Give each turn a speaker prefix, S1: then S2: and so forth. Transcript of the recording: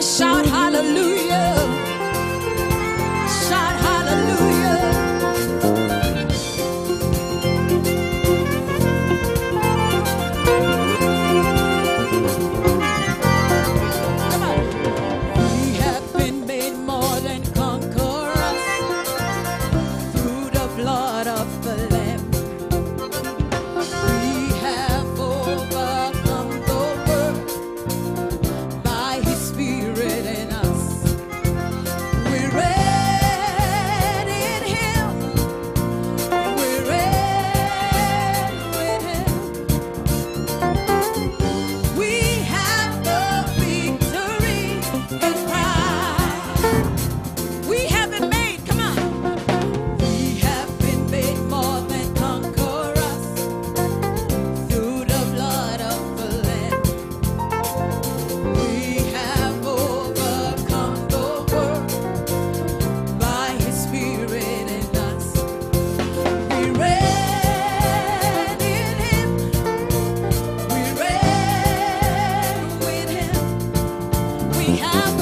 S1: shout hallelujah. have